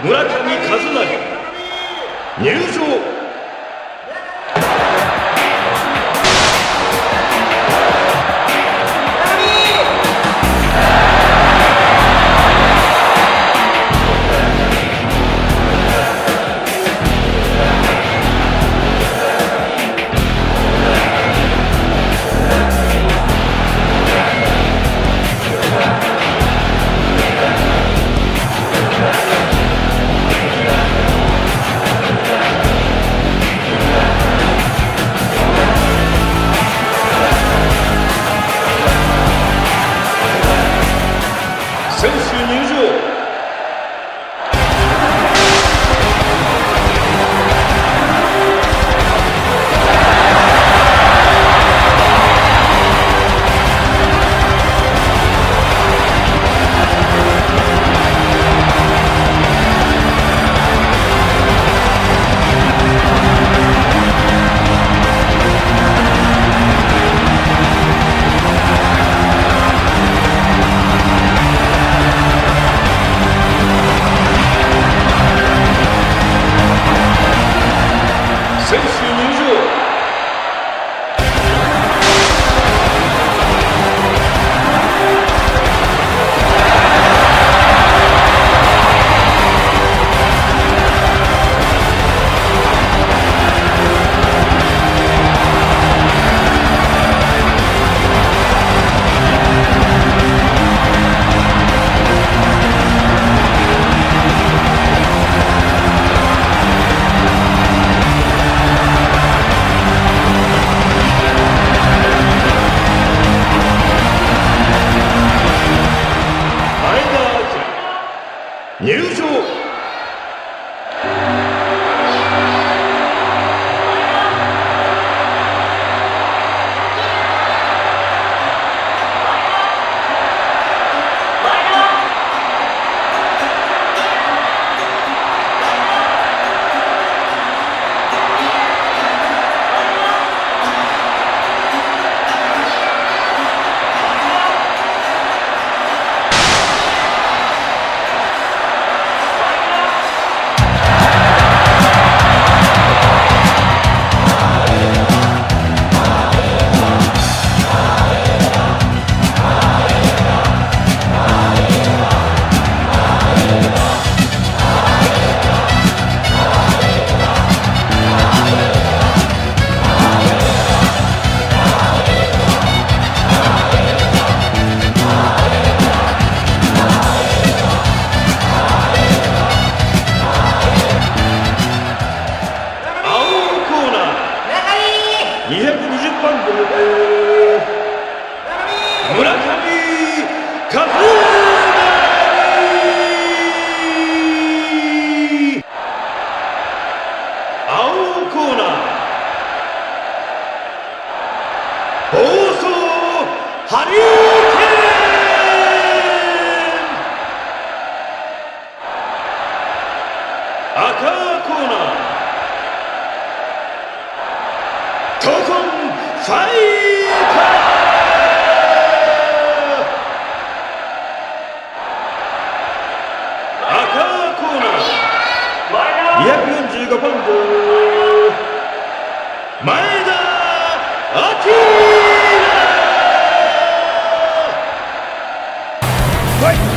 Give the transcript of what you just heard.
村上和成。入場。明フ